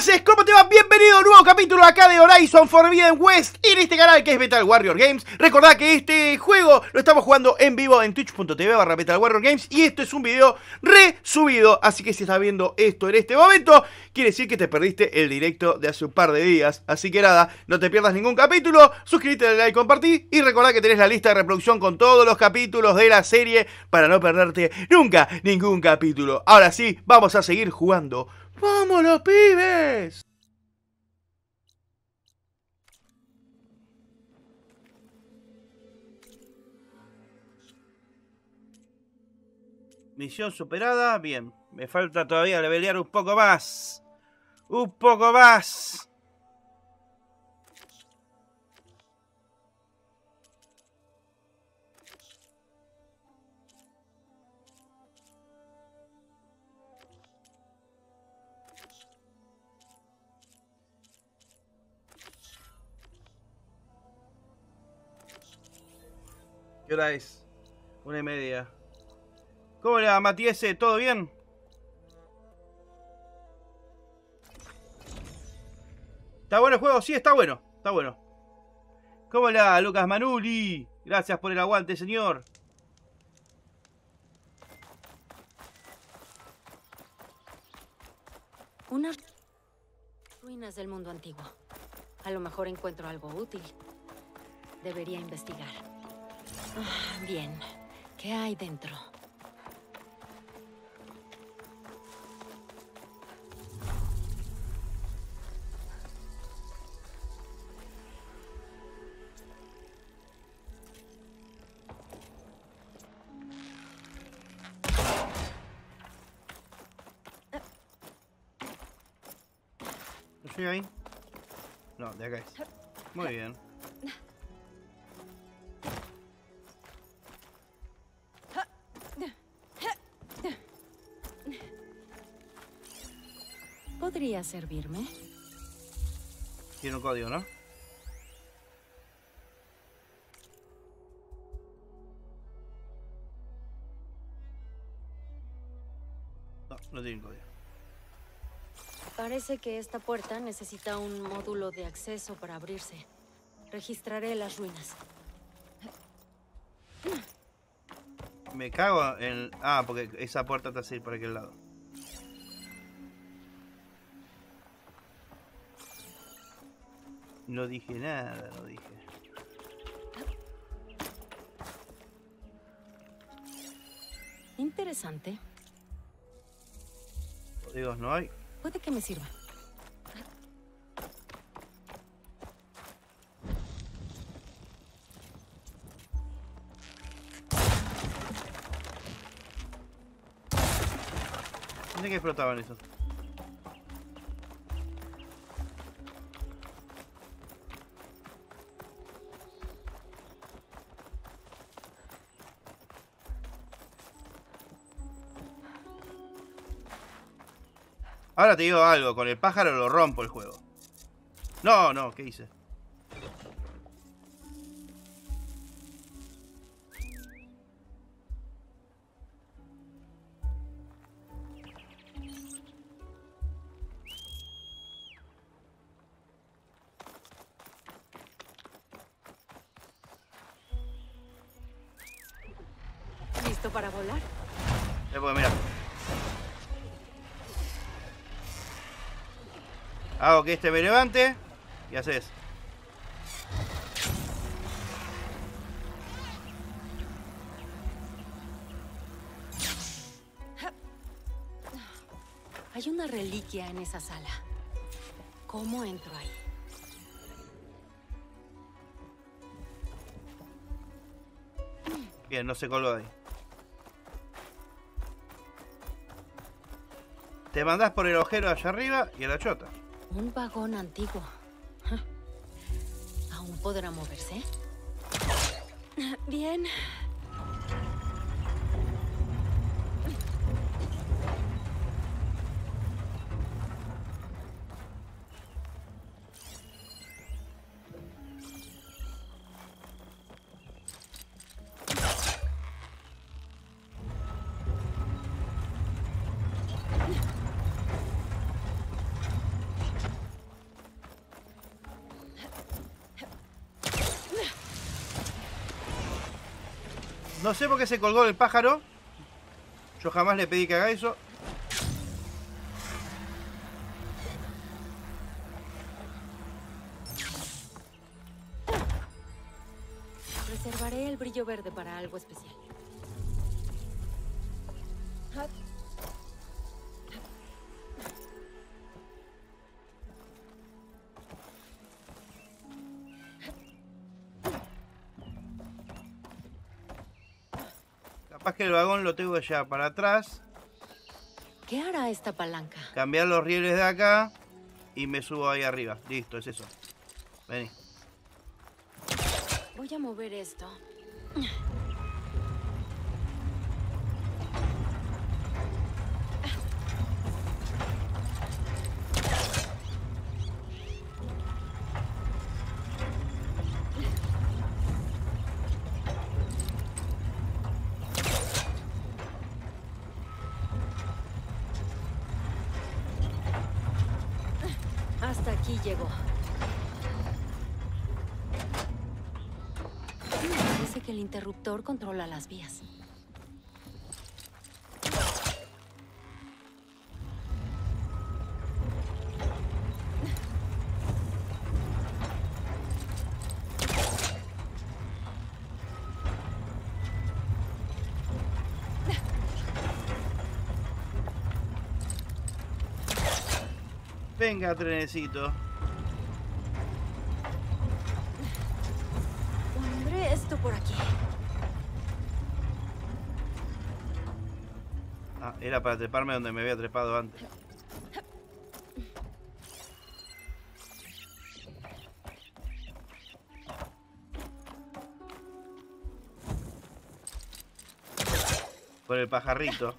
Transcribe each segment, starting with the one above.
haces? ¿Cómo te va? Bienvenido a nuevo capítulo acá de Horizon Forbidden West en este canal que es Metal Warrior Games. Recordad que este juego lo estamos jugando en vivo en twitch.tv barra Metal Warrior Games y esto es un video resubido, así que si estás viendo esto en este momento, quiere decir que te perdiste el directo de hace un par de días. Así que nada, no te pierdas ningún capítulo, suscríbete, dale like, compartí y recordad que tenés la lista de reproducción con todos los capítulos de la serie para no perderte nunca ningún capítulo. Ahora sí, vamos a seguir jugando. ¡Vámonos, pibes! Misión superada, bien. Me falta todavía levelear un poco más. Un poco más. ¿Qué hora es? Una y media. ¿Cómo le va, Matías? ¿Todo bien? ¿Está bueno el juego? Sí, está bueno. Está bueno. ¿Cómo le va, Lucas Manuli? Gracias por el aguante, señor. Unas ruinas del mundo antiguo. A lo mejor encuentro algo útil. Debería investigar. Ah, bien. ¿Qué hay dentro? De acá es. Muy bien. ¿Podría servirme? Tiene un código, ¿no? No, Parece que esta puerta necesita un módulo de acceso para abrirse. Registraré las ruinas. Me cago en... Ah, porque esa puerta está así por aquel lado. No dije nada, no dije. Interesante. Códigos no hay. Puede que me sirva. ¿Dónde que explotaban eso? Ahora te digo algo, con el pájaro lo rompo el juego. No, no, ¿qué hice? Hago que este me levante y haces. Hay una reliquia en esa sala. ¿Cómo entro ahí? Bien, no se colgó de ahí. Te mandás por el ojero allá arriba y a la chota. Un vagón antiguo. ¿Aún podrá moverse? Bien. Sé por qué se colgó el pájaro. Yo jamás le pedí que haga eso. Reservaré el brillo verde para algo especial. Que el vagón lo tengo ya para atrás. ¿Qué hará esta palanca? Cambiar los rieles de acá. Y me subo ahí arriba. Listo, es eso. Vení. Voy a mover esto. Hasta aquí llegó. Parece interruptor controla las vías. Venga, trenecito. Pondré esto por aquí. Ah, era para treparme donde me había trepado antes. Por el pajarrito.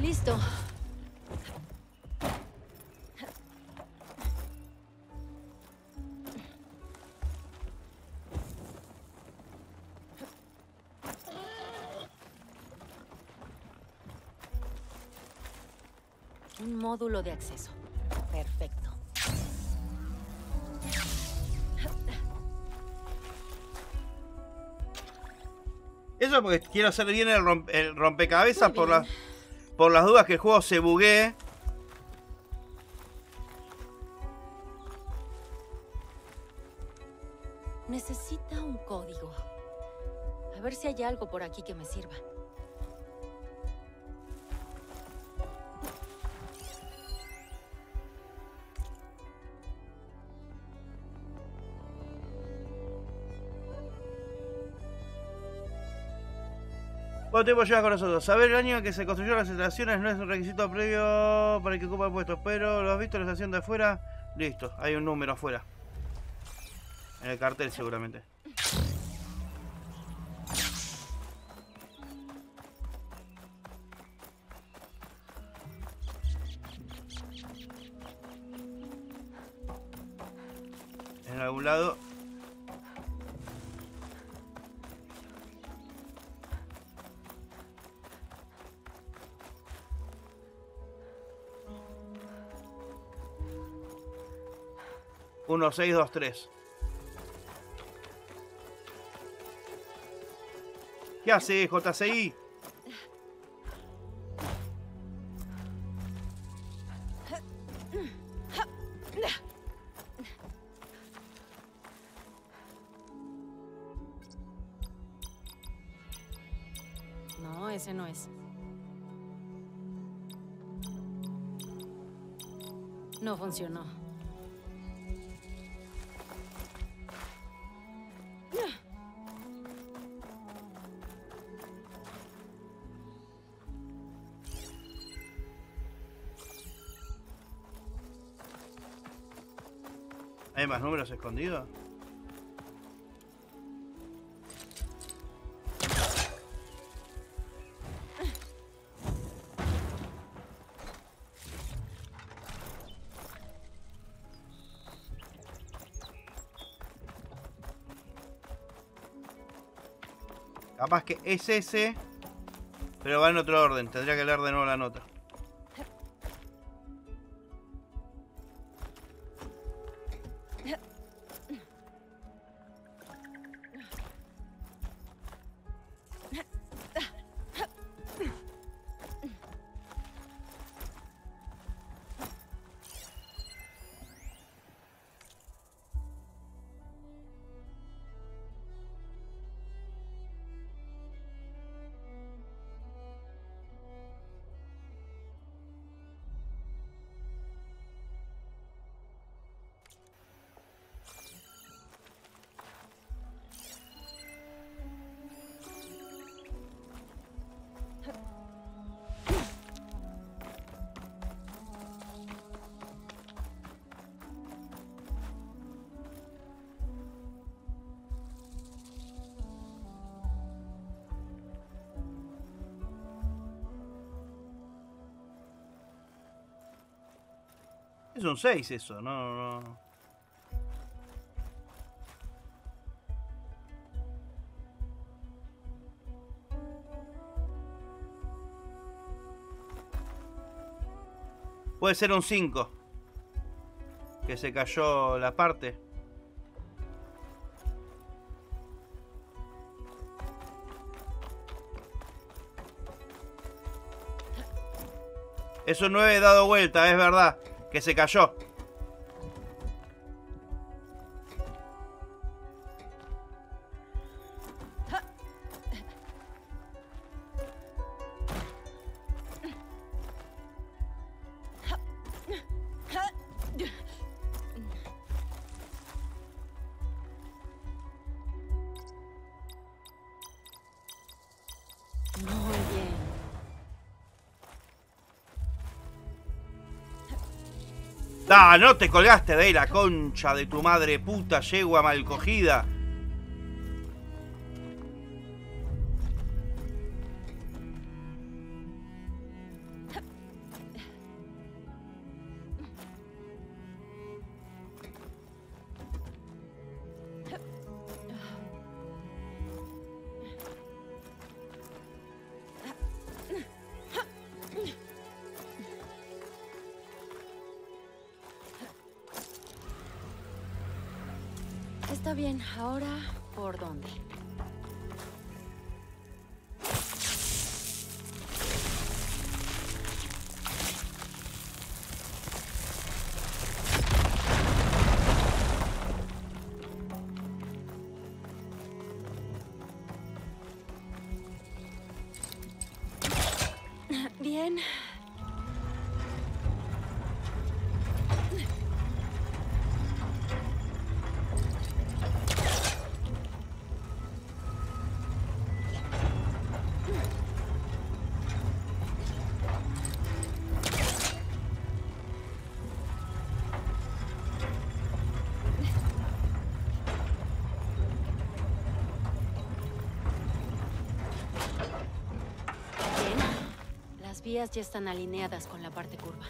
Listo. Módulo de acceso. Perfecto. Eso porque quiero hacer bien el, romp- el rompecabezas por las por las dudas que el juego se buguee. Necesita un código. A ver si hay algo por aquí que me sirva. ¿Cuánto tiempo llevas con nosotros? Saber el año en que se construyeron las instalaciones no es un requisito previo para el que ocupa puestos, pero ¿lo has visto en la estación de afuera? Listo, hay un número afuera. En el cartel seguramente. En algún lado. Uno, seis, dos, tres. ¿Qué hace JCI? Capaz que es ese, pero va en otro orden. Tendría que leer de nuevo la nota. Un 6 eso, no. Puede ser un 5. Que se cayó la parte. Es un 9 dado vuelta, es verdad. Que se cayó. Ah, no te colgaste de la concha de tu madre puta yegua mal cogida. Ya están alineadas con la parte curva.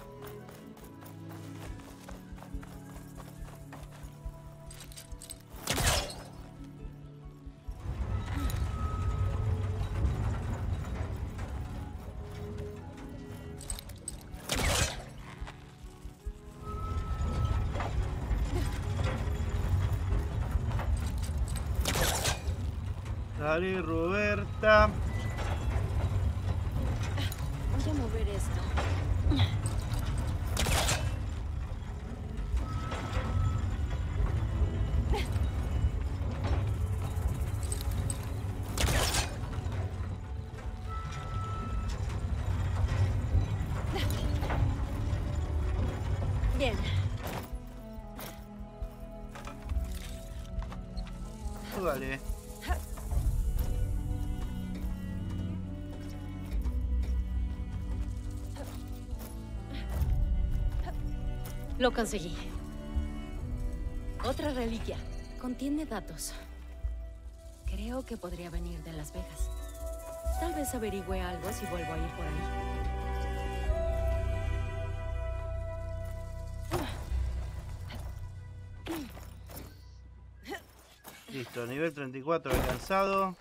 Bien. Dale. Lo conseguí. Otra reliquia. Contiene datos. Creo que podría venir de Las Vegas. Tal vez averigüe algo si vuelvo a ir por ahí. Listo, nivel 34 alcanzado.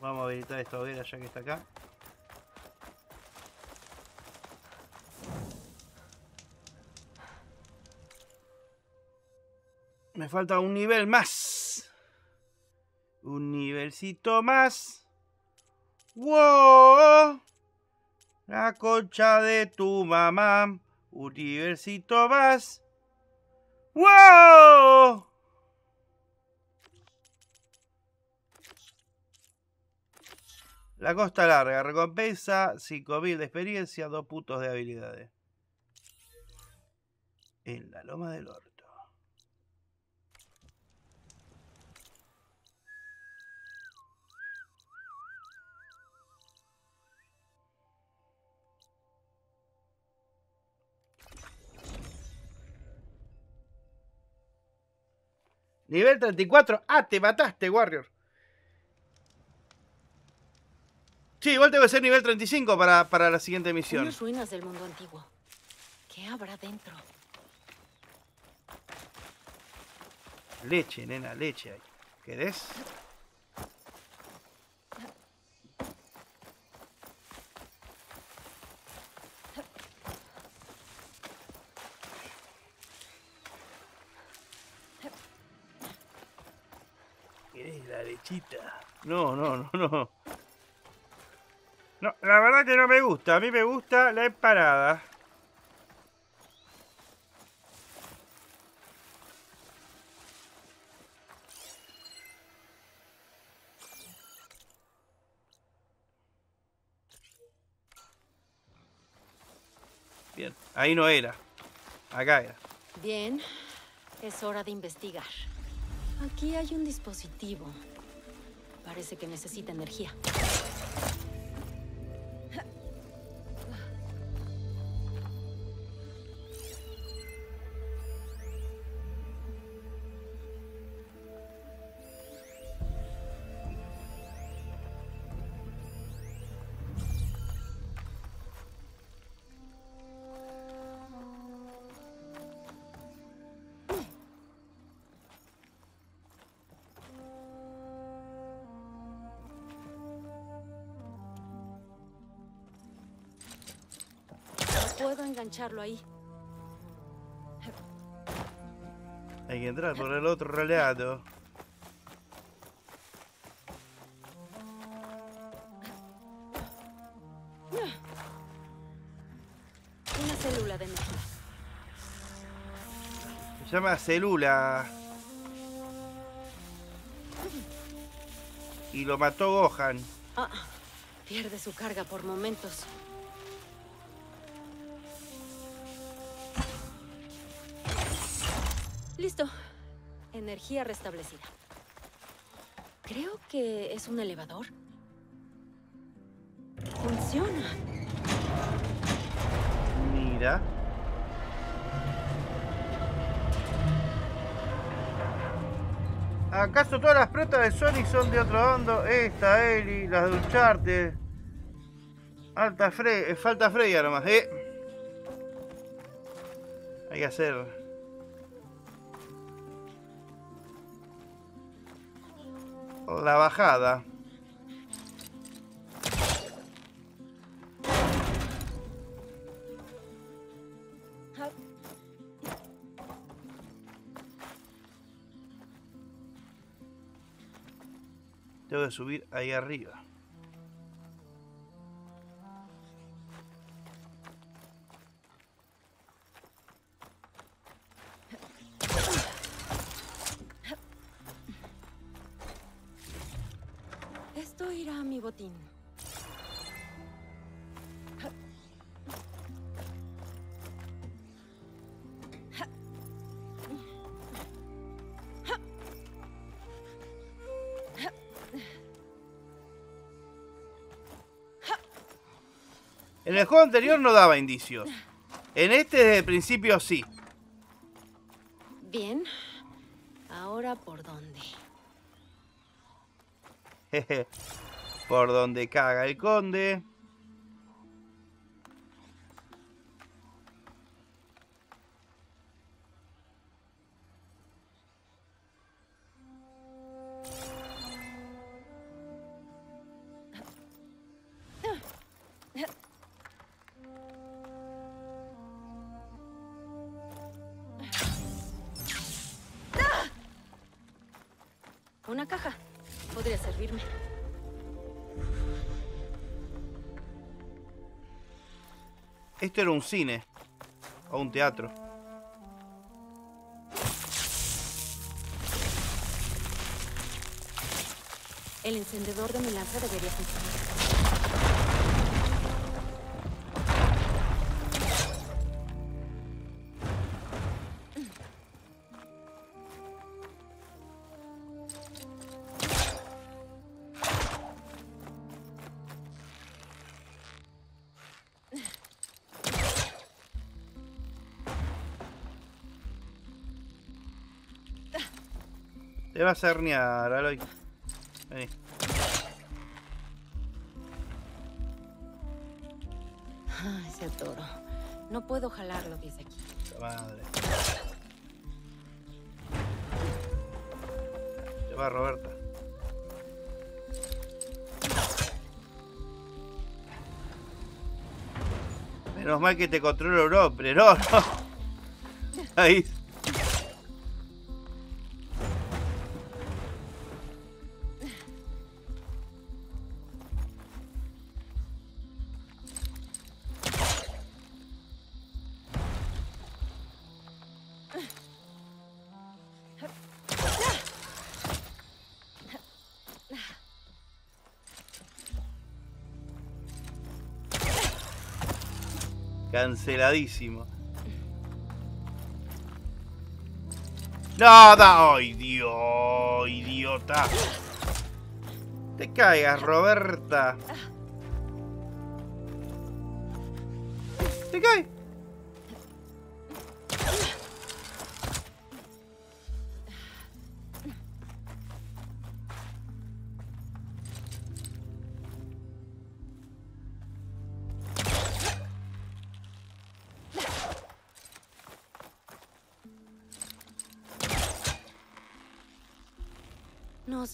Vamos a habilitar esta hoguera ya que está acá. Me falta un nivel más. Nivelcito más. ¡Wow! La concha de tu mamá. Un nivelcito más. ¡Wow! La costa larga. Recompensa 5000 de experiencia, 2 puntos de habilidades. En la loma del orto. Nivel 34. Ah, te mataste, Warrior. Sí, igual debe ser nivel 35 para, para la siguiente misión. Unas ruinas del mundo antiguo. ¿Qué habrá dentro? Leche, nena, leche. ¿Querés? ¿Querés la lechita? No, no, no, no. No, la verdad que no me gusta. A mí me gusta la empanada. Bien, ahí no era. Acá era. Bien, es hora de investigar. Aquí hay un dispositivo. Parece que necesita energía. Puedo engancharlo ahí. Hay que entrar por el otro lado. Una célula de energía. Se llama Celula. Y lo mató Gohan. Ah, pierde su carga por momentos. Energía restablecida. Creo que es un elevador. Funciona. Mira. ¿Acaso todas las protas de Sonic son de otro bando? Esta, Eli, las de Uncharted. Alta eh, falta Freya nomás, eh. Hay que hacer. La bajada. Tengo que subir ahí arriba. En el juego anterior no daba indicios. En este desde el principio sí. Bien. Ahora por dónde. Jeje. Por donde caga el conde. Una caja. Podría servirme. Esto era un cine. O un teatro. El encendedor de mi lanza debería funcionar. Te vas a herniar, Aloy. Vení. Ah, ese toro. No puedo jalarlo desde aquí. Madre. Se va Roberta. Menos mal que te controlo hombre, no, no. Ahí. Canceladísimo. Nada, ¡ay Dios! ¡Idiota! Te caigas, Roberta.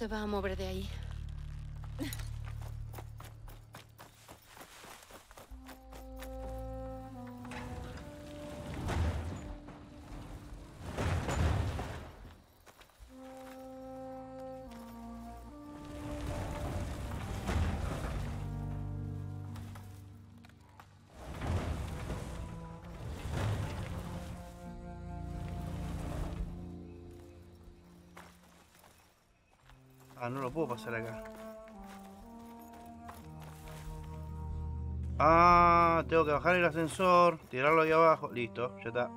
Se va a mover de ahí. Ah, no lo puedo pasar acá. Ah, tengo que bajar el ascensor, tirarlo ahí abajo. Listo, ya está.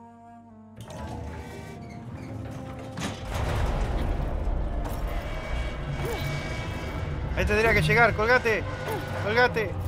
Ahí tendría que llegar, colgate, colgate.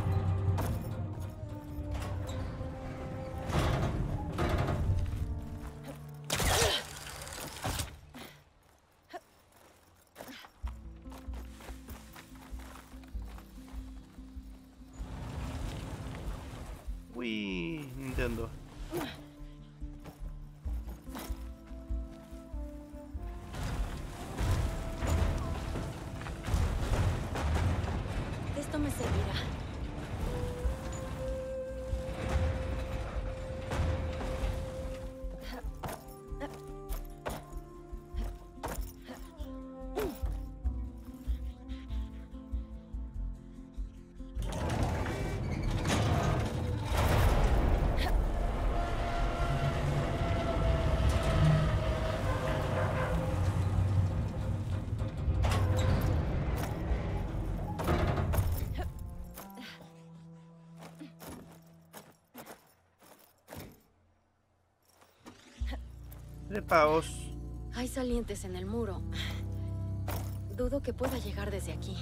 Hay salientes en el muro. Dudo que pueda llegar desde aquí.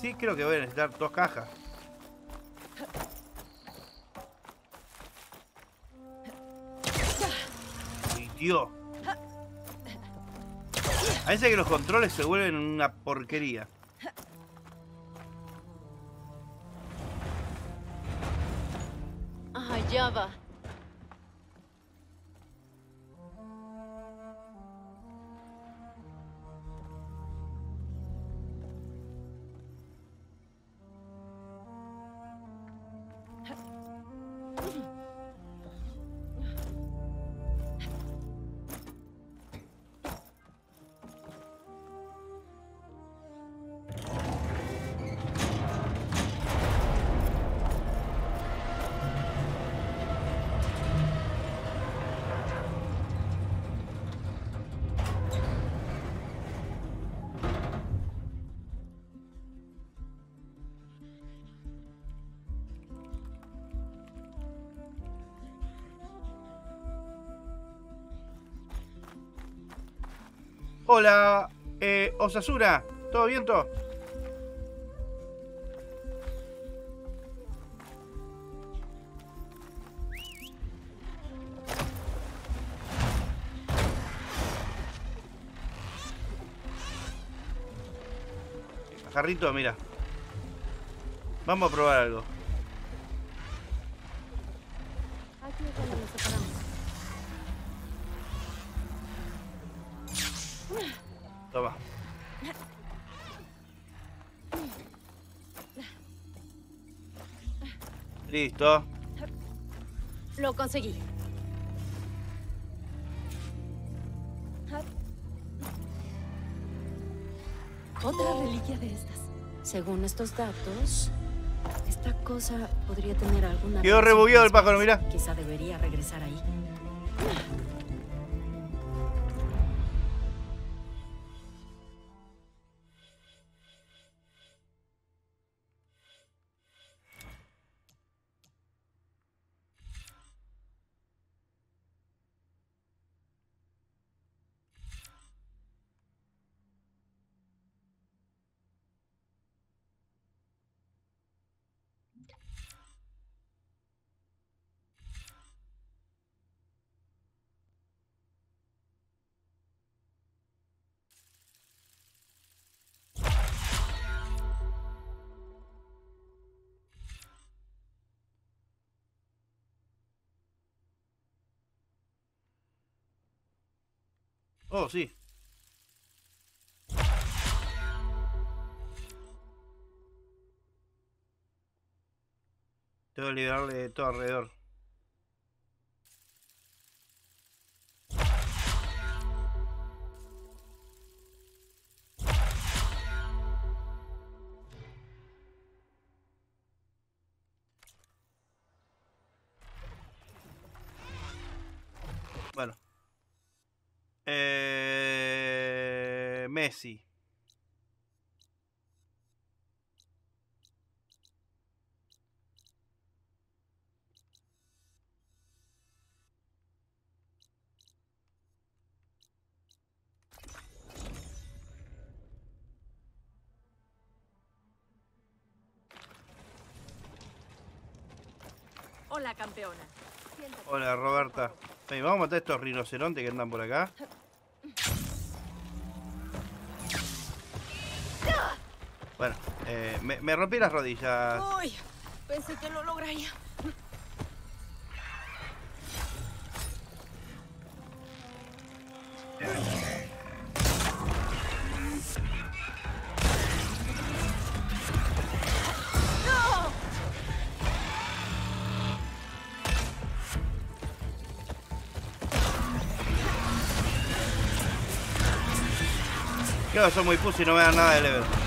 En sí creo que voy a necesitar dos cajas. Uy, tío. A veces que los controles se vuelven una porquería. Hola, eh, Osasura, ¿todo bien todo? Jarrito, mira. Vamos a probar algo. Listo. Lo conseguí. Otra reliquia de estas. Según estos datos, esta cosa podría tener alguna... Quedó rebugueado el pájaro, mirá. Quizá debería regresar ahí. Oh, sí. Tengo que liberarle de todo alrededor. Bueno. Messi. Hola, campeona. Hola Roberta. Ven, vamos a matar a estos rinocerontes que andan por acá. Bueno, eh, me, me rompí las rodillas. Uy, pensé que lo lograría. Que son muy pussy no me dan nada de level.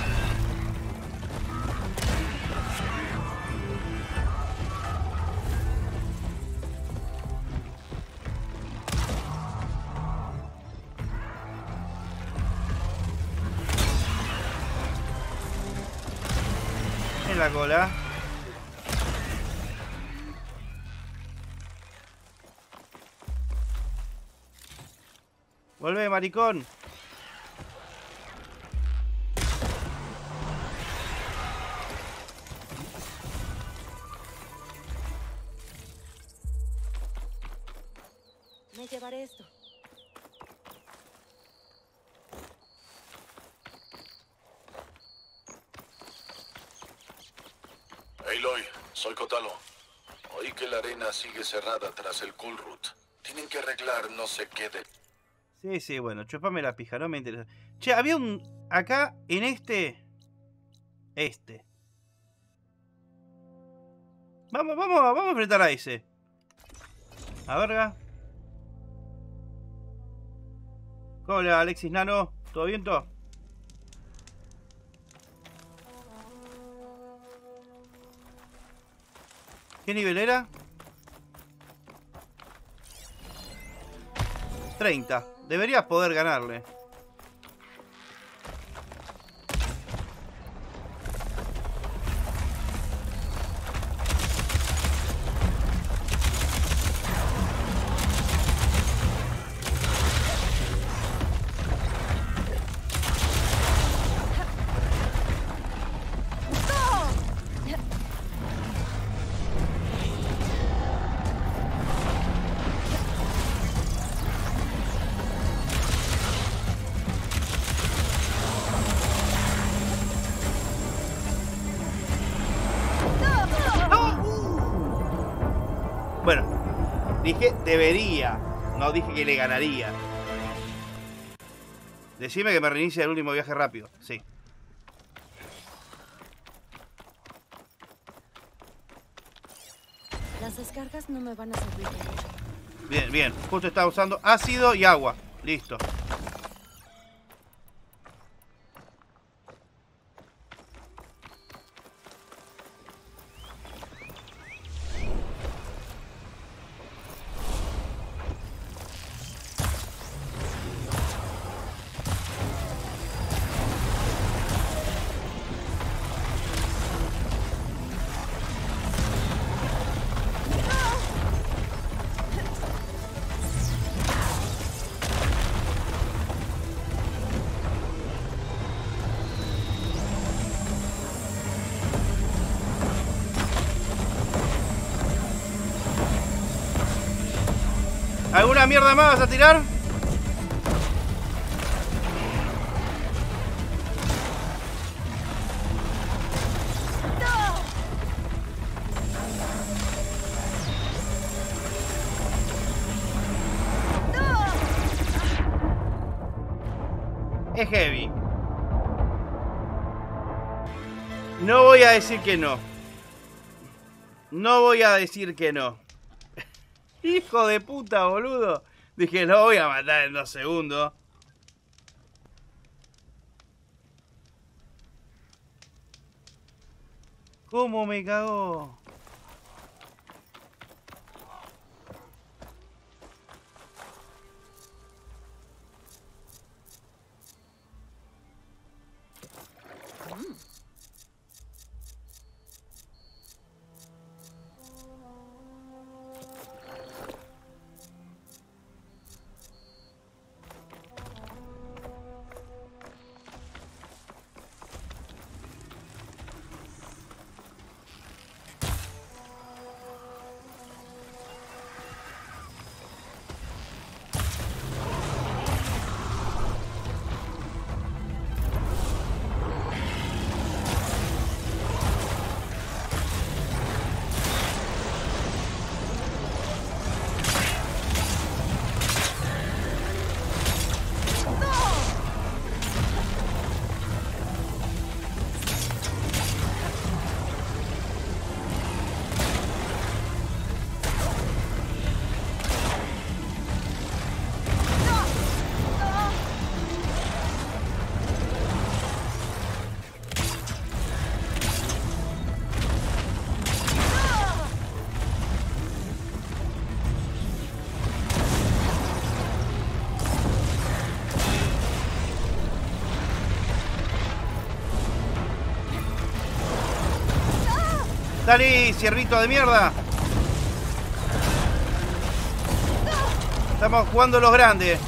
Maricón. Me llevaré esto. Aloy, soy Kotalo. Oí que la arena sigue cerrada tras el Root. Tienen que arreglar no sé qué de... Sí, sí, bueno, chupame la pija, no me interesa. Che, había un. Acá, en este. Este. Vamos, vamos, vamos a enfrentar a ese. A verga. Hola, Alexis Nano. ¿Todo bien, todo? ¿Qué nivel era? 30. Deberías poder ganarle. Dije debería. No dije que le ganaría. Decime que me reinicia el último viaje rápido. Sí. Las descargas no me van a servir. Bien, bien. Justo estaba usando ácido y agua. Listo. Mierda más vas a tirar? Es heavy. No voy a decir que no. No voy a decir que no. Hijo de puta, boludo. Dije, lo voy a matar en dos segundos. ¿Cómo me cagó? Salí, ciervito de mierda. Estamos jugando los grandes.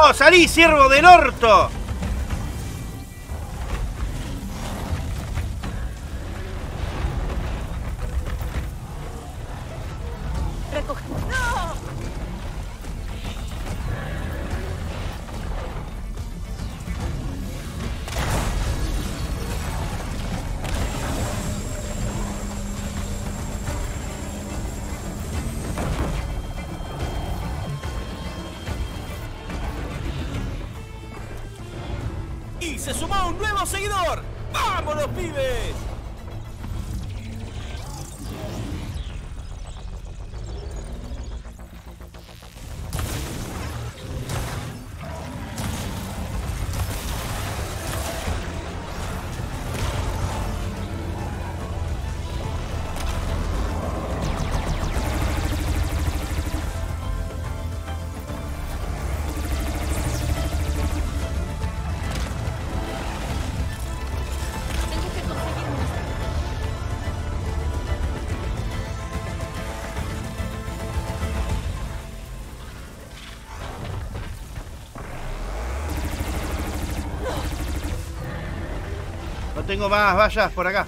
¡No! ¡Salí, siervo del orto! Nuevo seguidor. ¡Vámonos, pibes! Tengo más vallas por acá.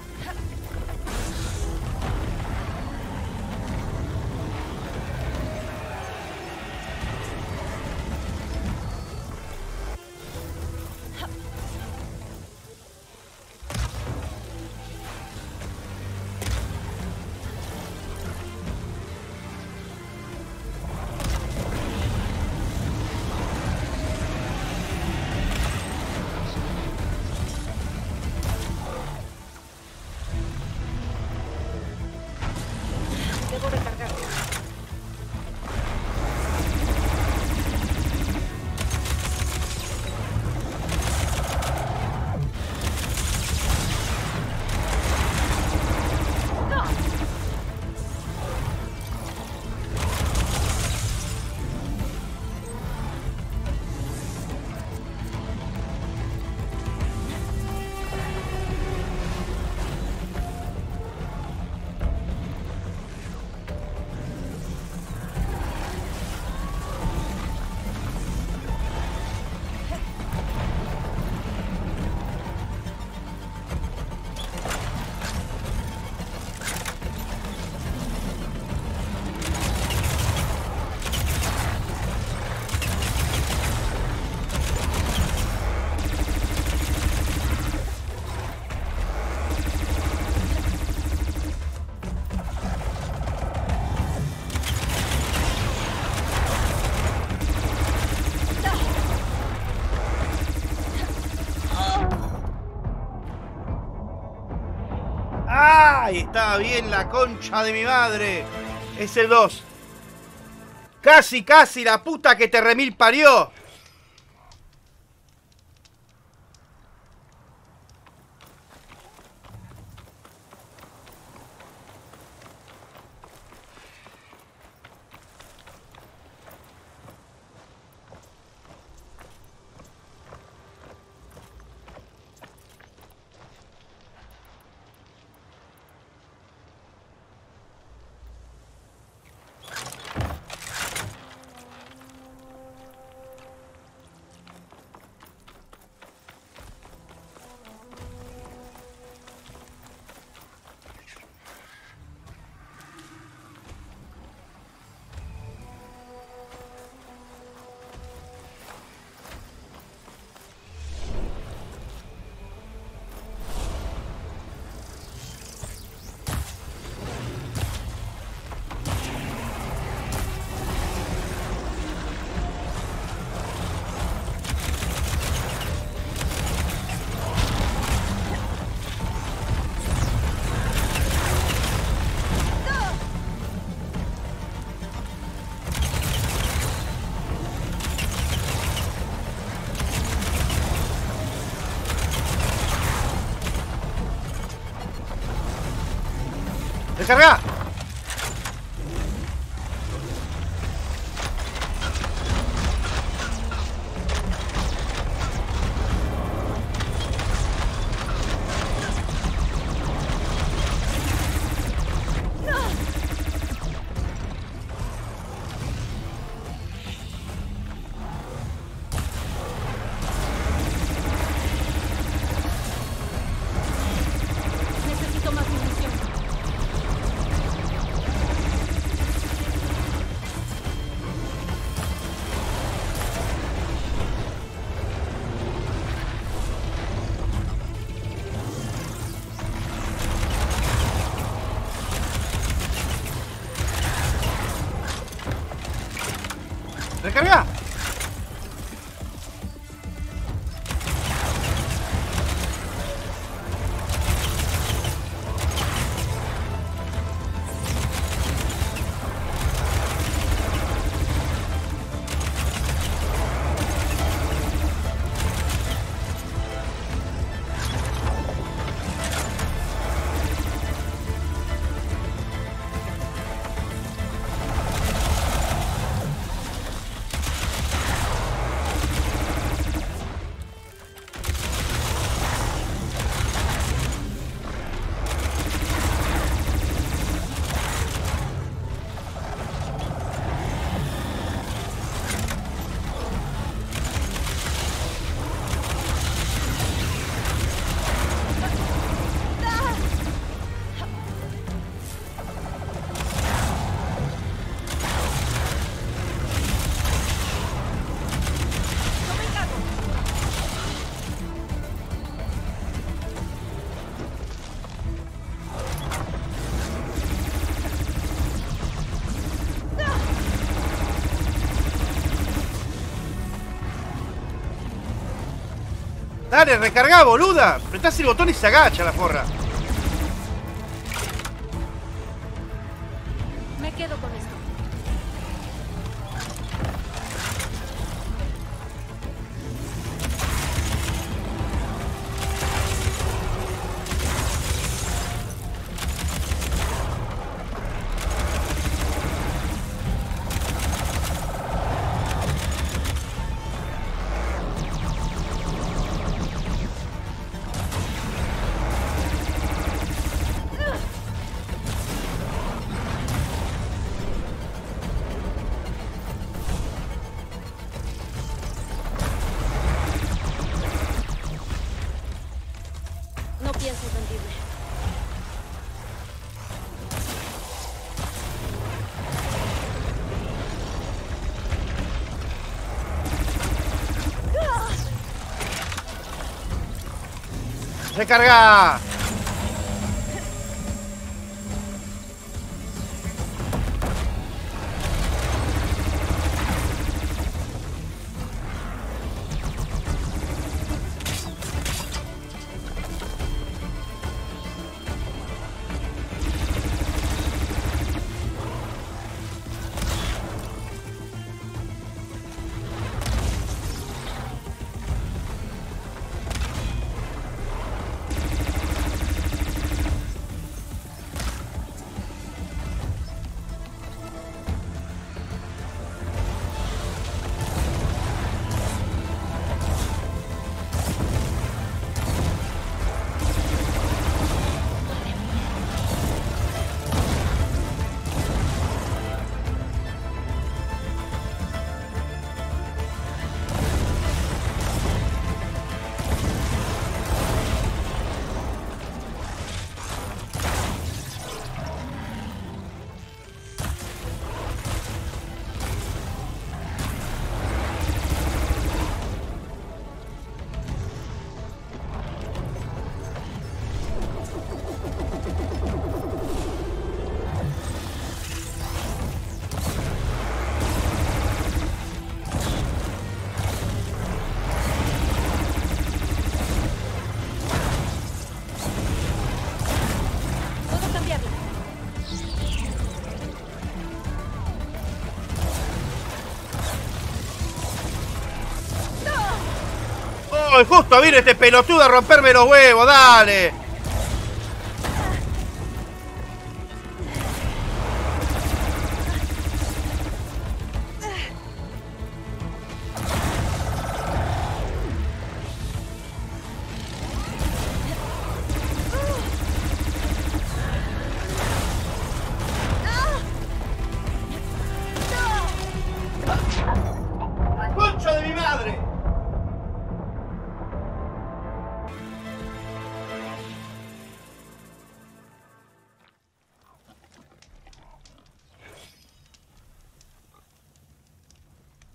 Estaba bien la concha de mi madre. Es el 2. Casi, casi la puta que te remil parió. ¡Descarga! Dale, recarga, boluda. Apretás el botón y se agacha la forra. ¡Recarga! ¡Oh, justo vino este pelotudo a romperme los huevos! ¡Dale!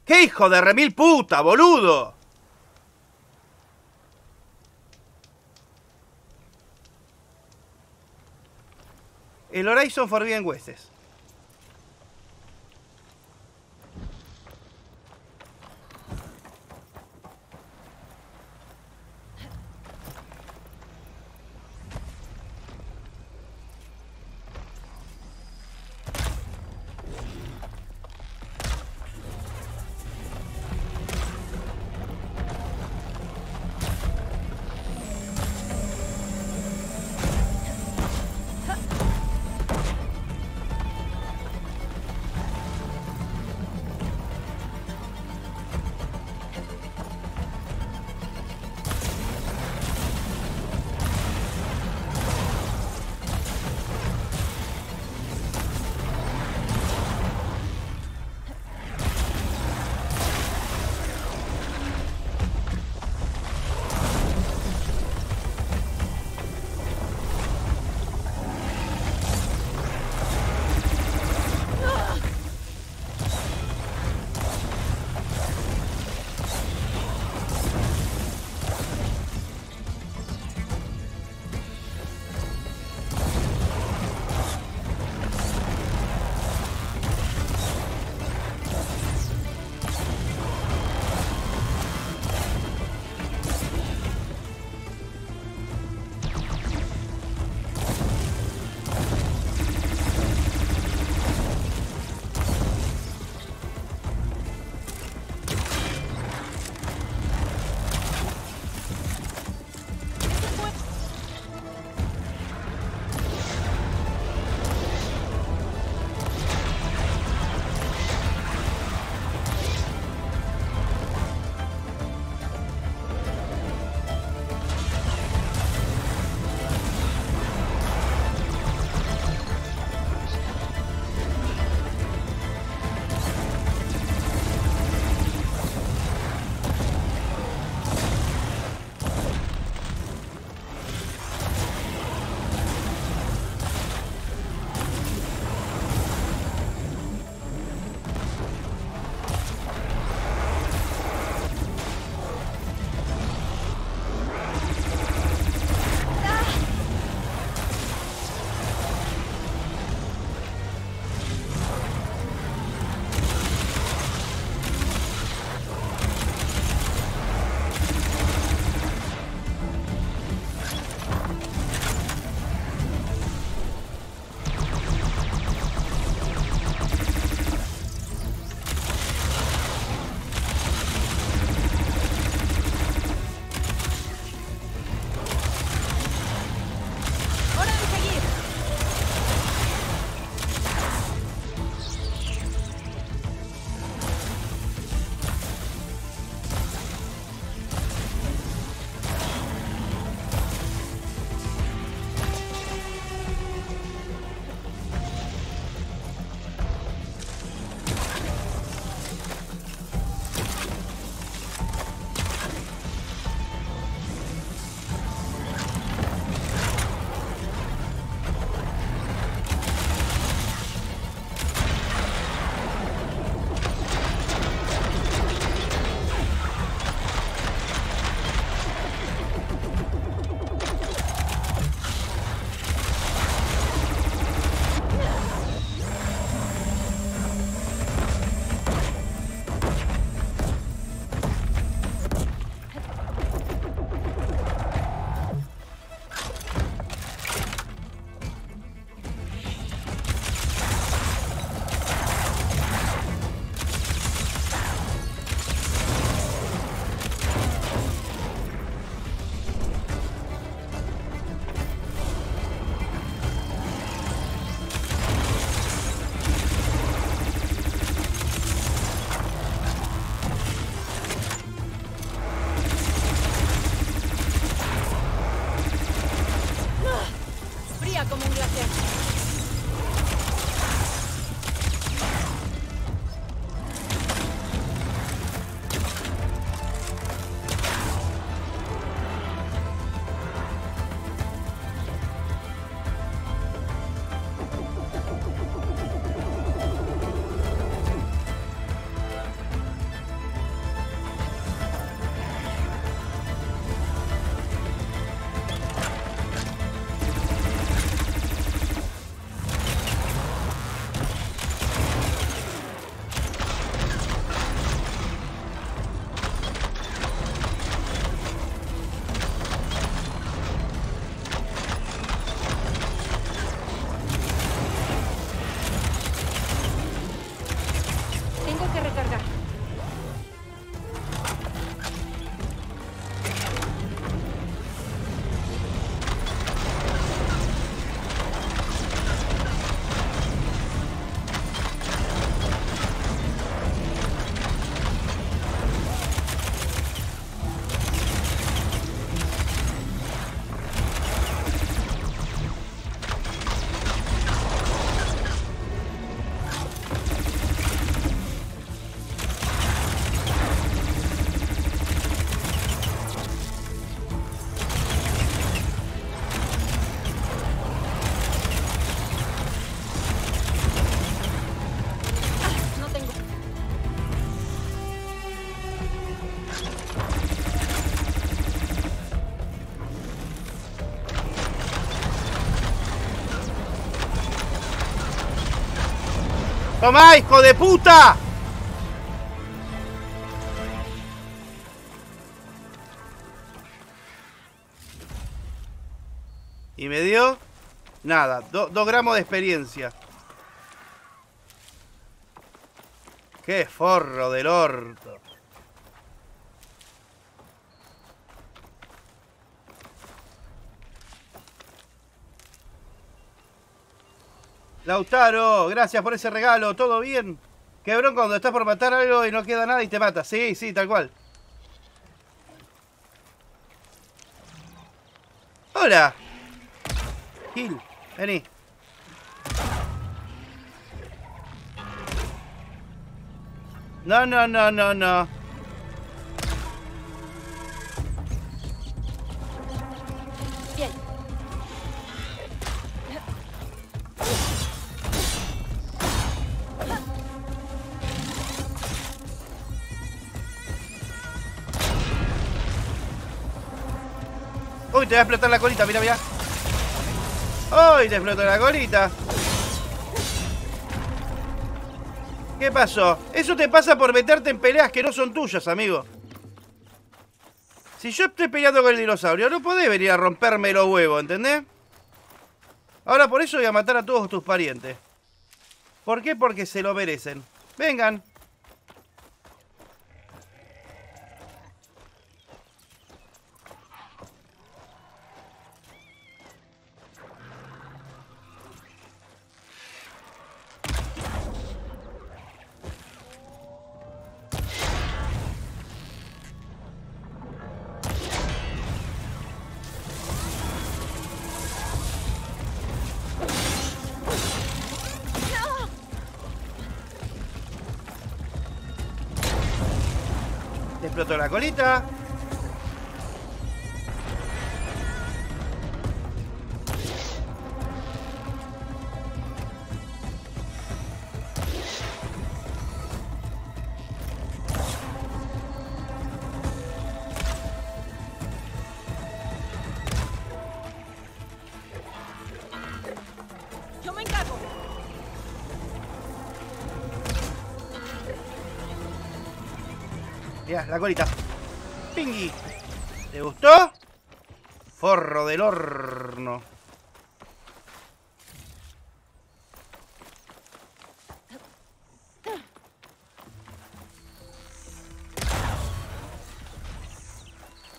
¡Qué hijo de remil puta, boludo! El Horizon Forbidden Westes. ¡Tomá, hijo de puta! Y me dio nada, do- dos gramos de experiencia. ¡Qué forro del orto! Lautaro, gracias por ese regalo, ¿todo bien? Qué bronco cuando estás por matar algo y no queda nada y te mata. Sí, sí, tal cual. Hola. Gil, vení. No, no, no, no, no. Te va a explotar la colita, mira, mira. Uy, te explotó la colita. ¿Qué pasó? Eso te pasa por meterte en peleas que no son tuyas, amigo. Si yo estoy peleando con el dinosaurio, no podés venir a romperme los huevos, ¿entendés? Ahora por eso voy a matar a todos tus parientes. ¿Por qué? Porque se lo merecen. Vengan. Te explotó la colita. La colita. Pingui. ¿Te gustó? Forro del horno.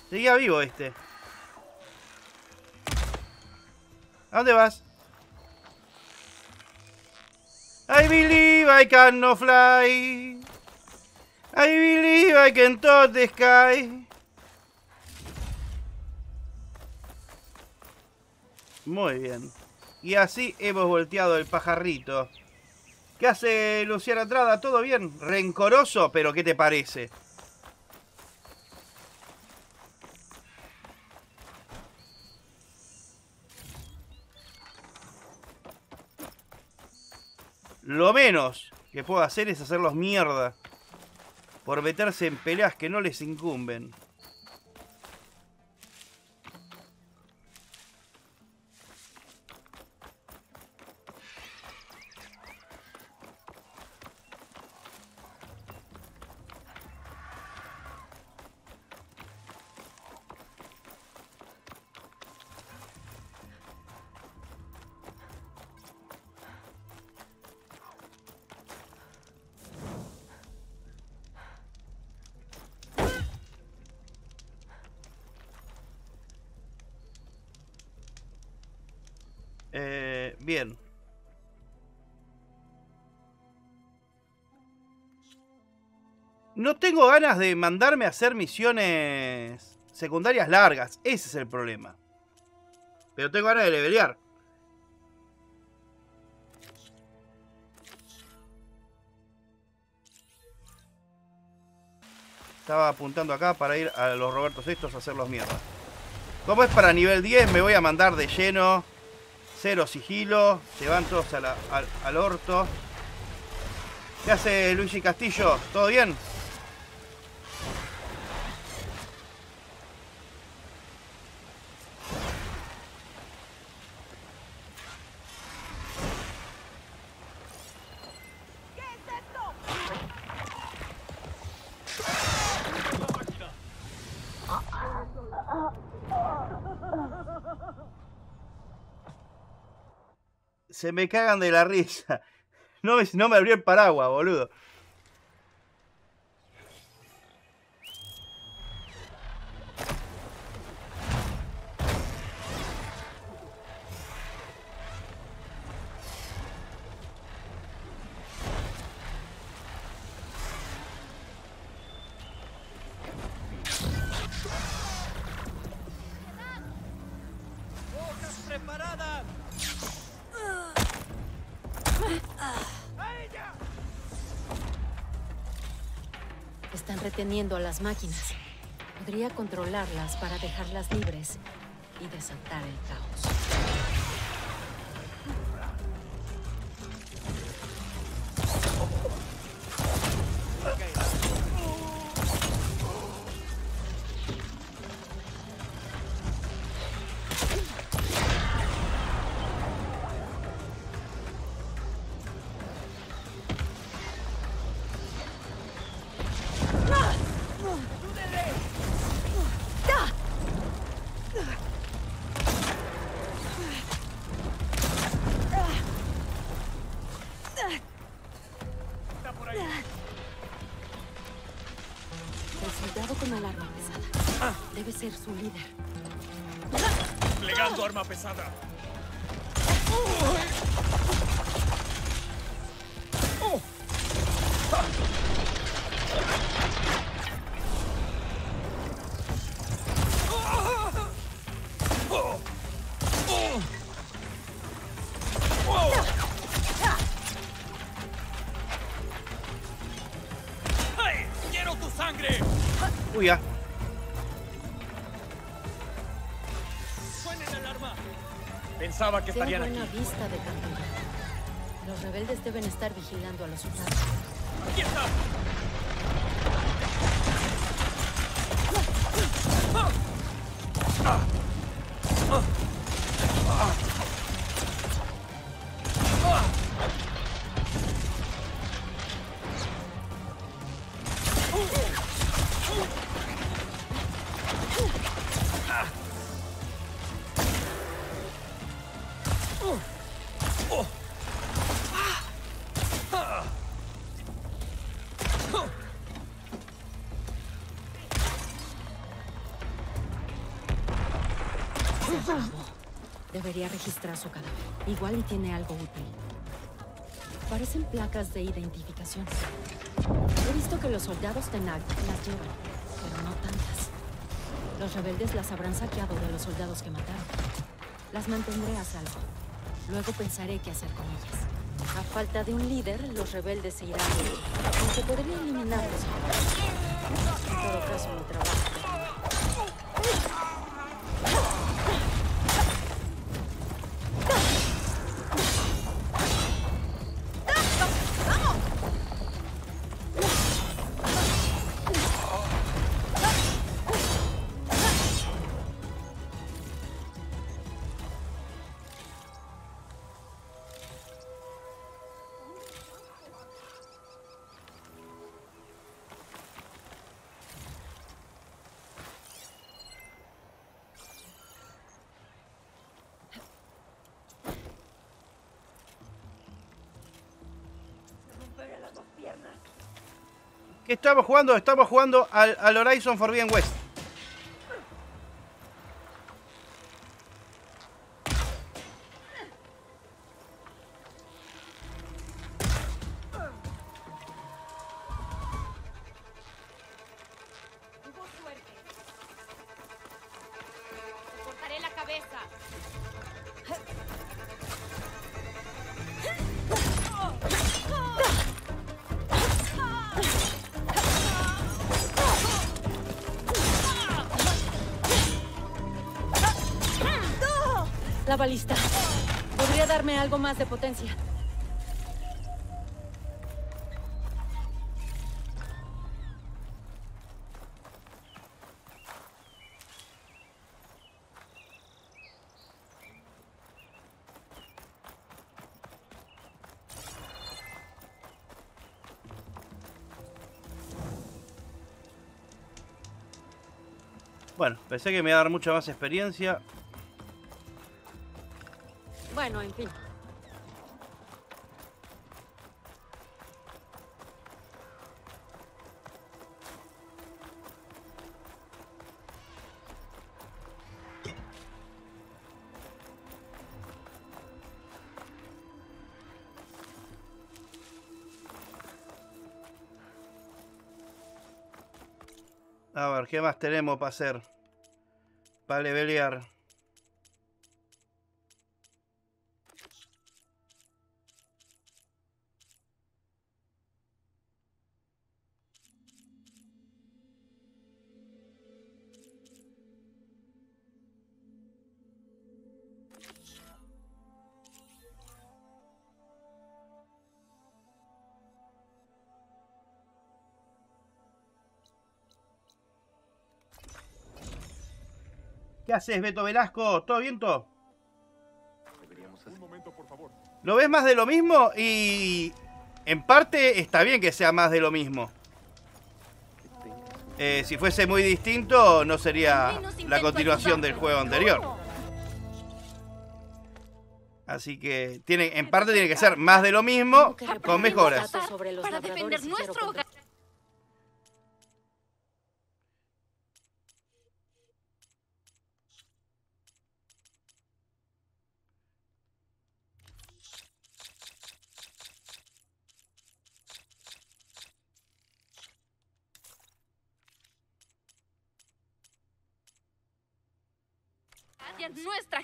Seguía vivo este. ¿A dónde vas? I believe I can fly. I believe I can touch the sky. Muy bien. Y así hemos volteado el pajarrito. ¿Qué hace Luciana Trada? ¿Todo bien? Rencoroso, pero ¿qué te parece? Lo menos que puedo hacer es hacerlos mierda por meterse en peleas que no les incumben. Tengo ganas de mandarme a hacer misiones secundarias largas. Ese es el problema. Pero tengo ganas de levelear. Estaba apuntando acá para ir a los Robertos estos a hacerlos mierda. Como es para nivel 10, me voy a mandar de lleno. Cero sigilo. Se van todos al, al orto. ¿Qué hace Luigi Castillo? ¿Todo bien? Se me cagan de la risa. No me, abrió el paraguas, boludo. Están reteniendo a las máquinas. Podría controlarlas para dejarlas libres y desatar el caos. sada. Pensaba que estarían buena aquí. vista de. Los rebeldes deben estar vigilando a los soldados. ¡Aquí está! Debería registrar su cadáver. Igual y tiene algo útil. Parecen placas de identificación. He visto que los soldados de Nag las llevan, pero no tantas. Los rebeldes las habrán saqueado de los soldados que mataron. Las mantendré a salvo. Luego pensaré qué hacer con ellas. A falta de un líder, los rebeldes se irán aunque podría eliminarlos. En todo caso, mi trabajo ¿Qué estamos jugando? Estamos jugando al, al Horizon Forbidden West. La balista. Podría darme algo más de potencia. Bueno, pensé que me iba a dar mucha más experiencia bueno, en fin. A ver, ¿qué más tenemos para hacer? Para levelear. ¿Qué haces, Beto Velasco? ¿Todo bien, todo? ¿Lo ves más de lo mismo? Y en parte está bien que sea más de lo mismo. Eh, si fuese muy distinto, no sería la continuación del juego anterior. Así que tiene, en parte tiene que ser más de lo mismo con mejoras. Para defender nuestro hogar.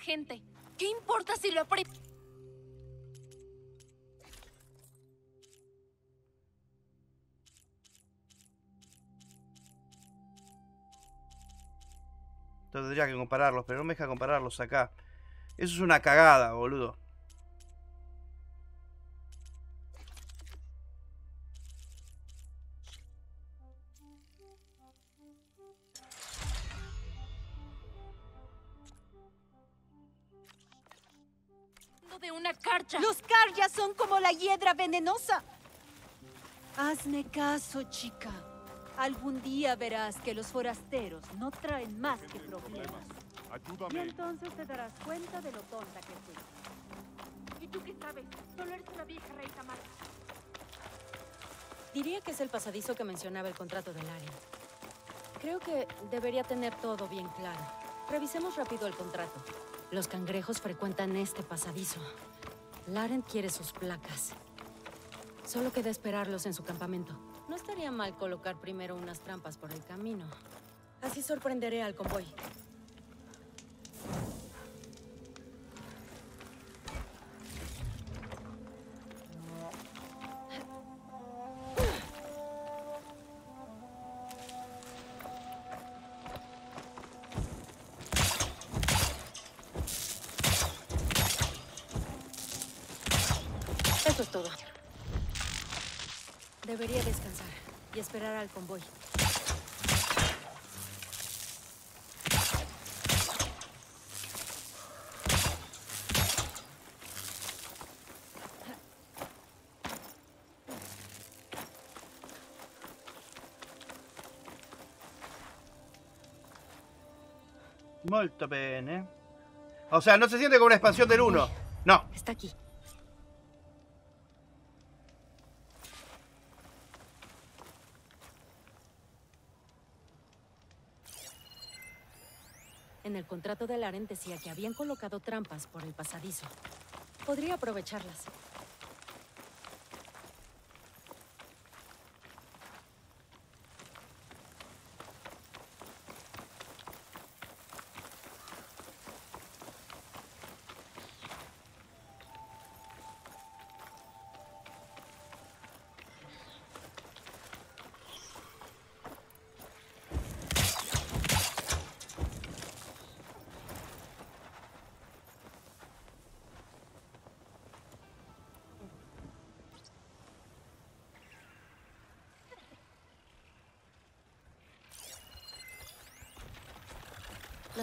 Gente. ¿Qué importa si lo apre... Tendría que compararlos, pero no me deja compararlos acá. Eso es una cagada, boludo. La hiedra venenosa. Hazme caso, chica. Algún día verás que los forasteros no traen más que problemas. Y entonces te darás cuenta de lo tonta que fui. ¿Y tú qué sabes? Solo eres una vieja reina mala. Diría que es el pasadizo que mencionaba el contrato del área. Creo que debería tener todo bien claro. Revisemos rápido el contrato. Los cangrejos frecuentan este pasadizo. Laren quiere sus placas. Solo queda esperarlos en su campamento. No estaría mal colocar primero unas trampas por el camino. Así sorprenderé al convoy. Esperar al convoy. Molto bene. O sea, no se siente como una expansión del 1. No. Está aquí. El contrato de Laren decía que habían colocado trampas por el pasadizo. Podría aprovecharlas.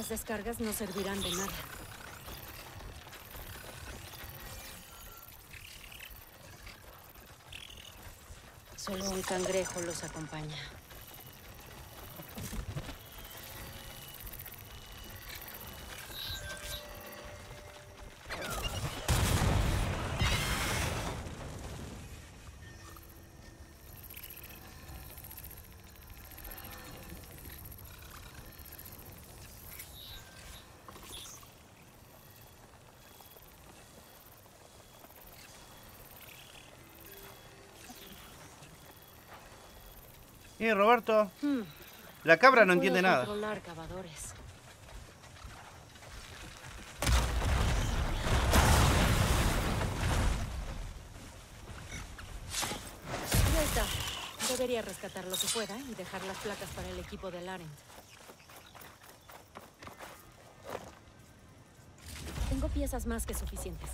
Las descargas no servirán de nada. Solo un cangrejo los acompaña. ¿Y Roberto? Hmm, La cabra no entiende nada. controlar cavadores. Ya está. Debería rescatar lo que pueda y dejar las placas para el equipo de Larent. Tengo piezas más que suficientes.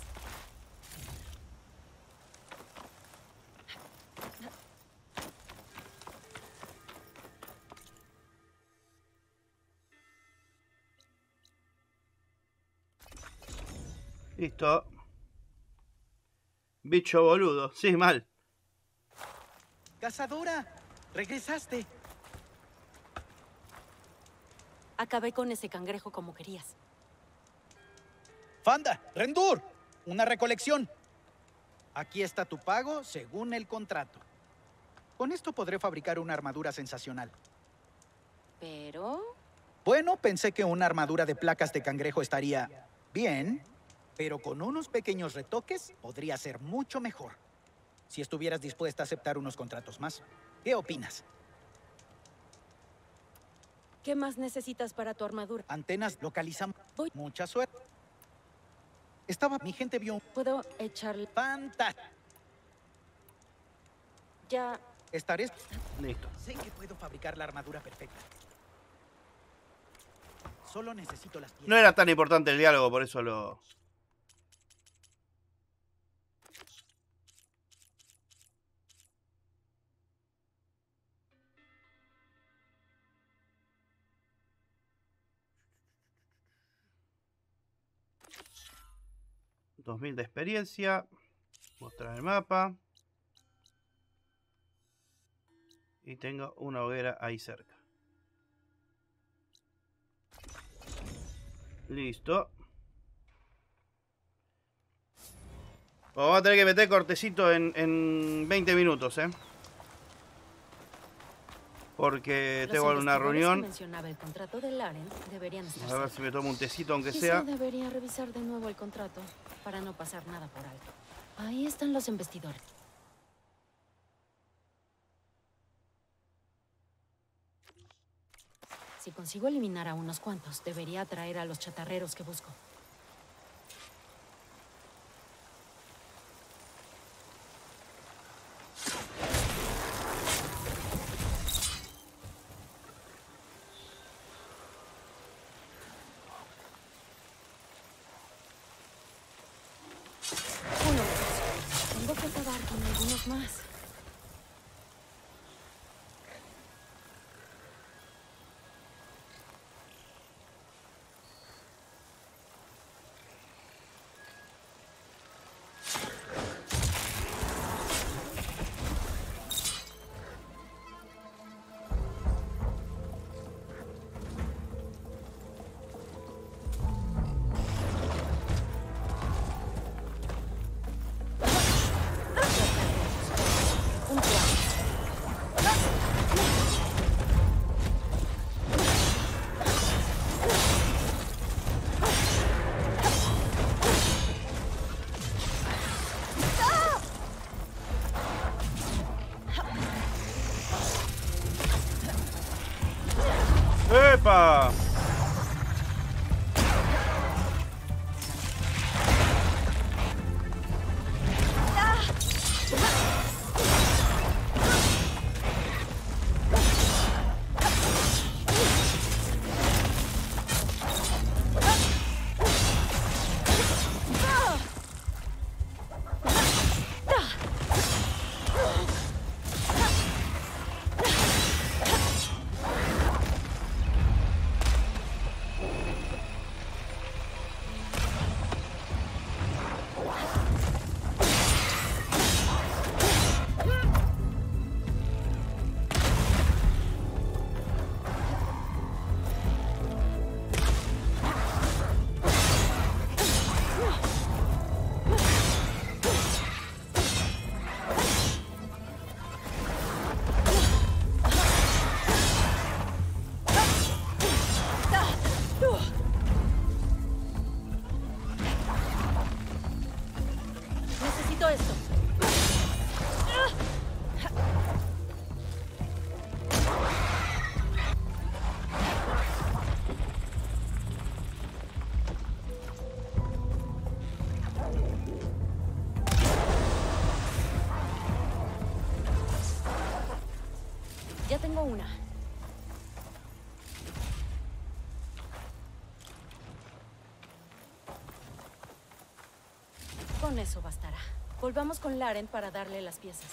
Listo. Bicho boludo. Sí, mal. Cazadora, regresaste. Acabé con ese cangrejo como querías. Fanda, Rendur, una recolección. Aquí está tu pago según el contrato. Con esto podré fabricar una armadura sensacional. Pero... Bueno, pensé que una armadura de placas de cangrejo estaría bien, pero con unos pequeños retoques podría ser mucho mejor. Si estuvieras dispuesta a aceptar unos contratos más. ¿Qué opinas? ¿Qué más necesitas para tu armadura? Antenas localizamos. Voy. Mucha suerte. Estaba, mi gente vio un Puedo echarle... fantástico. Ya... Estaré. Listo. Sé que puedo fabricar la armadura perfecta. Solo necesito las piezas. No era tan importante el diálogo, por eso lo... Dos mil de experiencia. Mostrar el mapa. Y tengo una hoguera ahí cerca. Listo. Vamos a tener que meter cortecito en, en 20 minutos, ¿eh? Porque Los tengo una reunión. el contrato de Larent deberían estar A ver si me tomo un tecito aunque Quizá sea. debería revisar de nuevo el contrato para no pasar nada por alto. Ahí están los investidores. Si consigo eliminar a unos cuantos, debería atraer a los chatarreros que busco. ¡Epa! Volvamos con Laren para darle las piezas.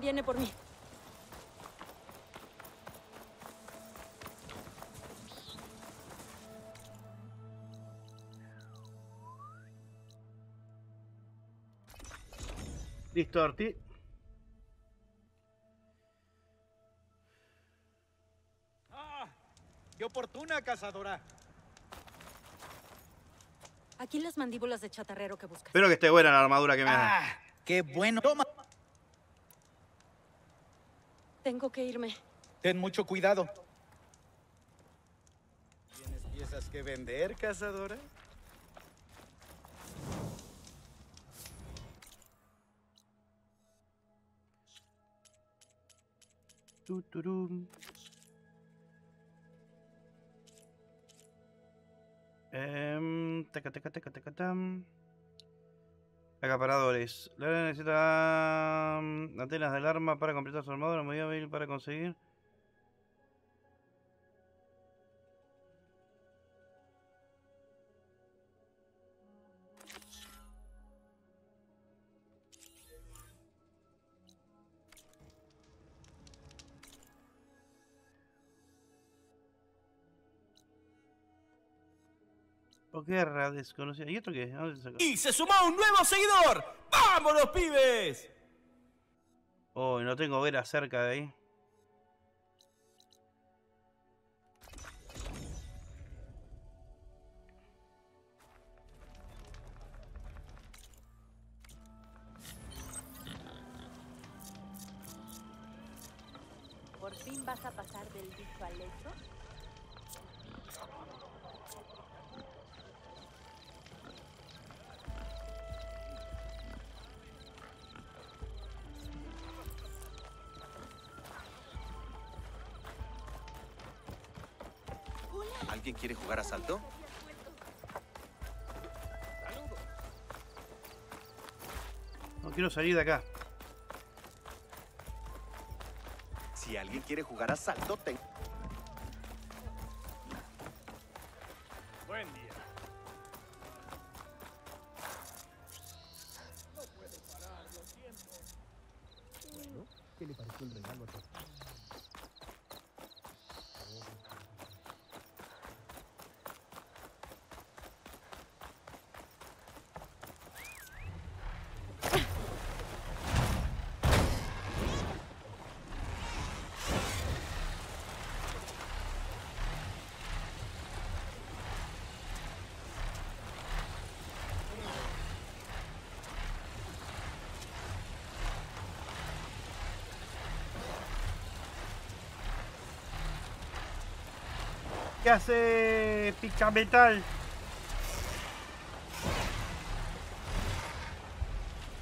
Viene por mí. Listo, Arti. Cazadora! Aquí las mandíbulas de chatarrero que buscas. Espero que esté buena la armadura que me da. ¡Ah! ¡Qué bueno! Toma. Tengo que irme. Ten mucho cuidado. ¿Tienes piezas que vender, cazadora? Tu, turum. Em, taca, taca, taca, taca, tam. Acaparadores. La arena necesita antenas del arma para completar su armadura. Hábil para conseguir. O guerra desconocida. ¿Y esto qué? ¿A ¿Dónde se? ¡Y se sumó un nuevo seguidor! ¡Vámonos, pibes! Oh, no tengo vera cerca de ahí. Quiero salir de acá. Si alguien quiere jugar a salto, te... ¿Qué hace?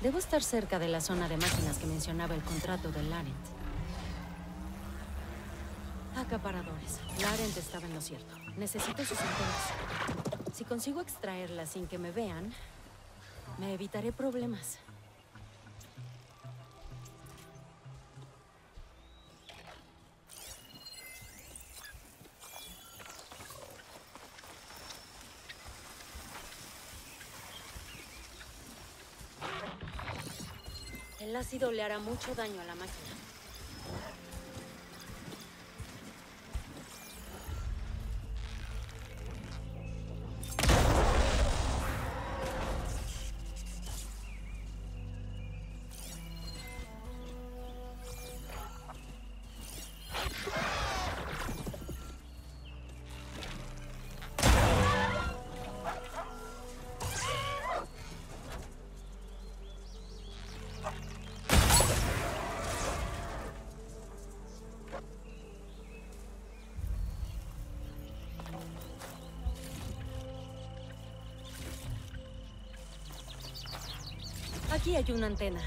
Debo estar cerca de la zona de máquinas que mencionaba el contrato de Larent. Acaparadores. Larent estaba en lo cierto. Necesito sus antenas. Si consigo extraerlas sin que me vean, me evitaré problemas. Le hará mucho daño a la máquina. Aquí hay una antena.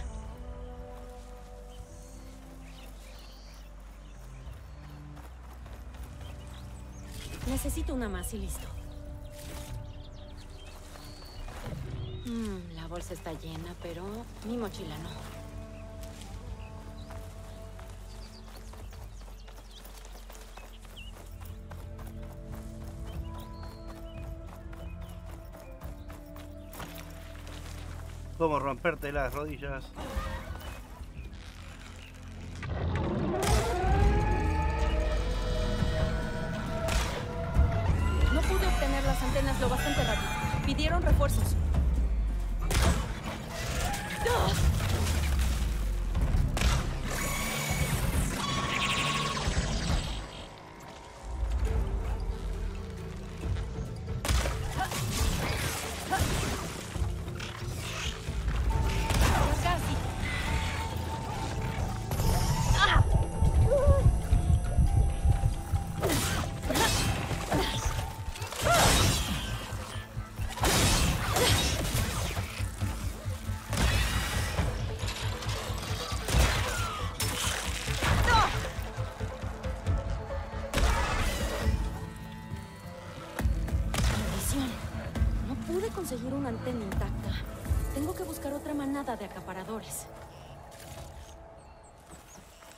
Necesito una más y listo. Mm, la bolsa está llena, pero mi mochila no. ¿Cómo romperte las rodillas?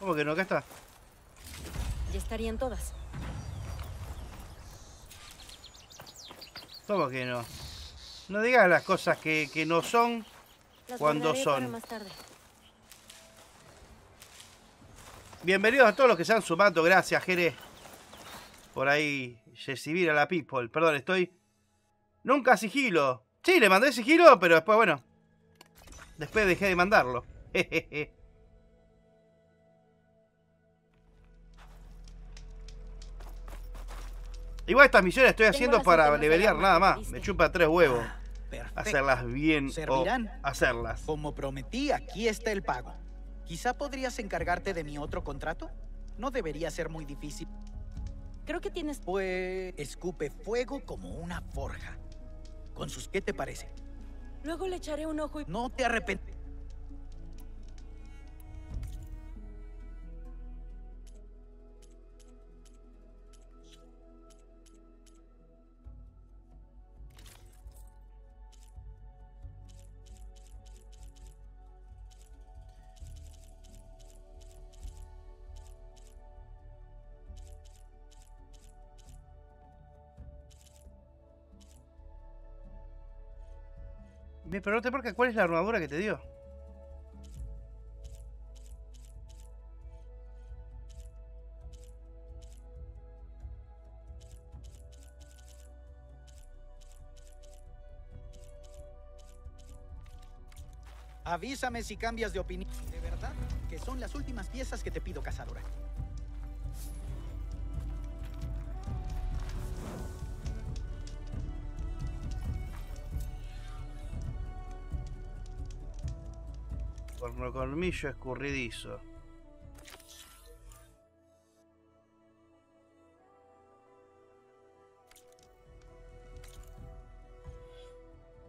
¿Cómo que no? Acá está. Ya estarían todas. ¿Cómo que no? No digas las cosas que, que no son Las cuando son. más tarde. Bienvenidos a todos los que se han sumado. Gracias, Jere. Por ahí recibir a la people. Perdón, estoy. Nunca sigilo. Sí, le mandé sigilo, pero después, bueno. Después dejé de mandarlo. Jejeje. Igual estas misiones estoy haciendo para levelear nada más. Me chupa tres huevos. Perfecto. Hacerlas bien ¿Servirán? o hacerlas. Como prometí, aquí está el pago. Quizá podrías encargarte de mi otro contrato. No debería ser muy difícil. Creo que tienes... Pues escupe fuego como una forja. Con sus ¿qué te parece? Luego le echaré un ojo y... No te arrepentirás. Pregunté por qué, ¿cuál es la armadura que te dio? Avísame si cambias de opinión. De verdad, que son las últimas piezas que te pido, cazadora. Corno colmillo escurridizo.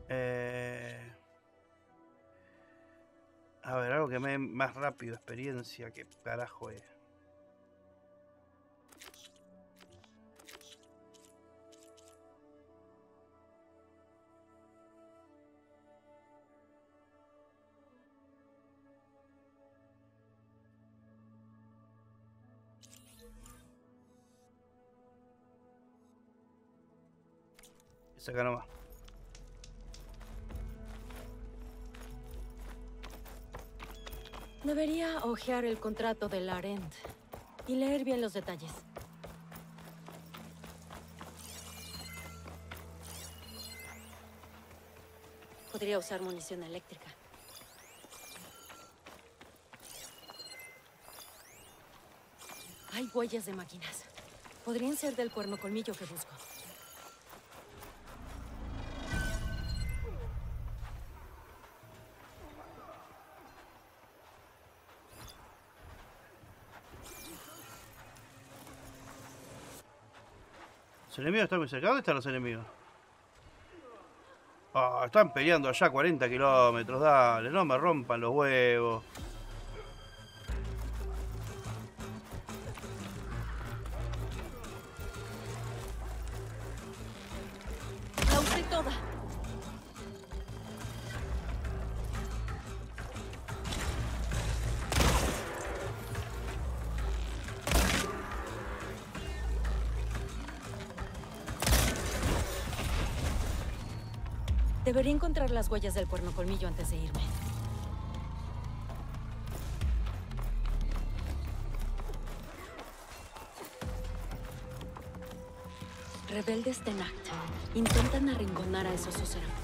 Eh... A ver, algo que me dé más rápido experiencia. ¿Qué carajo es? Acá nomás. Debería hojear el contrato de Larent y leer bien los detalles. Podría usar munición eléctrica. Hay huellas de máquinas. Podrían ser del cuerno colmillo que busco. enemigos están muy cerca. ¿Dónde están los enemigos? Ah, están peleando allá 40 kilómetros. Dale, no me rompan los huevos. La usé toda. Debería encontrar las huellas del cuerno colmillo antes de irme. Rebeldes Tenact. Intentan arrinconar a esos Suceram.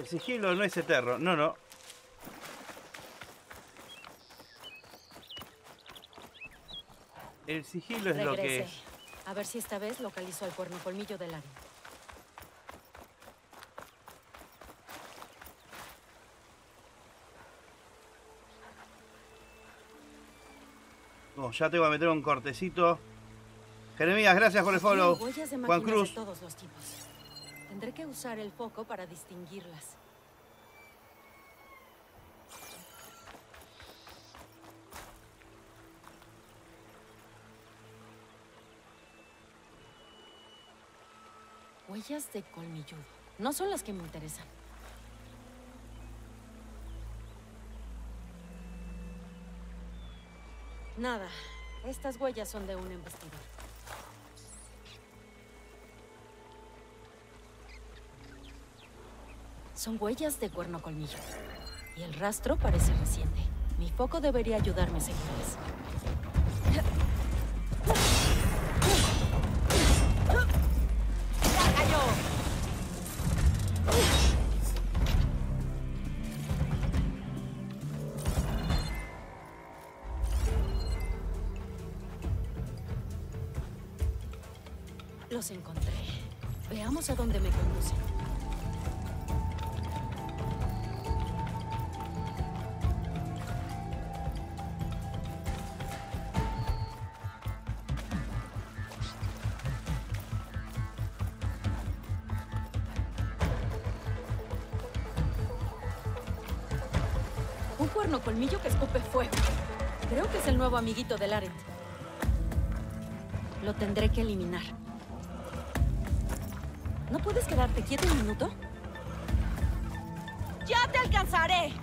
El sigilo no es eterno. No, no. El sigilo es lo que... Regresé. A ver si esta vez localizo al cuerno colmillo del área. Oh, ya te voy a meter un cortecito. Jeremías, gracias por el follow. Juan Cruz. de todos los tipos. Usar el foco para distinguirlas. Huellas de colmilludo. No son las que me interesan. Nada. Estas huellas son de un investigador. Son huellas de cuerno colmillo. Y el rastro parece reciente. Mi foco debería ayudarme a seguirlas. ¡Ya cayó! Los encontré. Veamos a dónde me conducen. Colmillo que escupe fuego. Creo que es el nuevo amiguito del Aret. Lo tendré que eliminar. ¿No puedes quedarte quieto un minuto? ¡Ya te alcanzaré!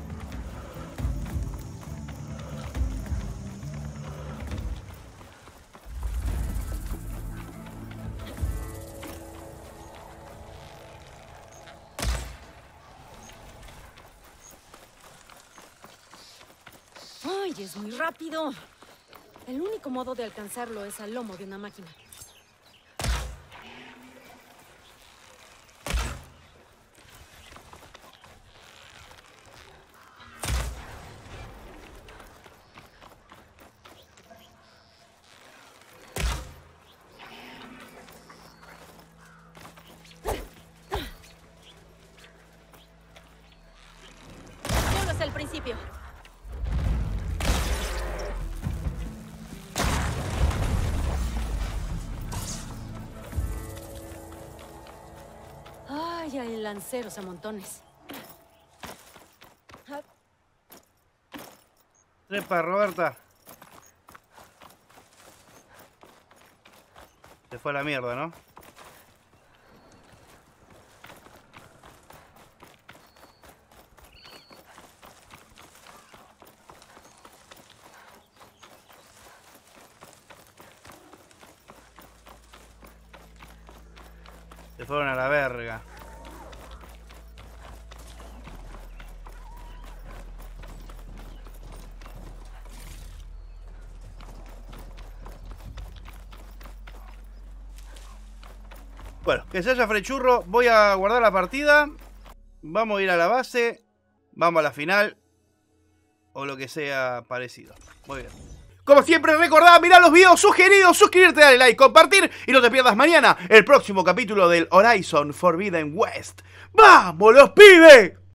Muy rápido! El único modo de alcanzarlo es al lomo de una máquina. Lanceros a montones. Trepa, Roberta. Se fue a la mierda, ¿no? Se fueron a la verga. Bueno, que se haya frechurro. Voy a guardar la partida. Vamos a ir a la base. Vamos a la final. O lo que sea parecido. Muy bien. Como siempre, recordá mirar los videos sugeridos, suscribirte, darle like, compartir y no te pierdas mañana el próximo capítulo del Horizon Forbidden West. ¡Vamos, los pibes!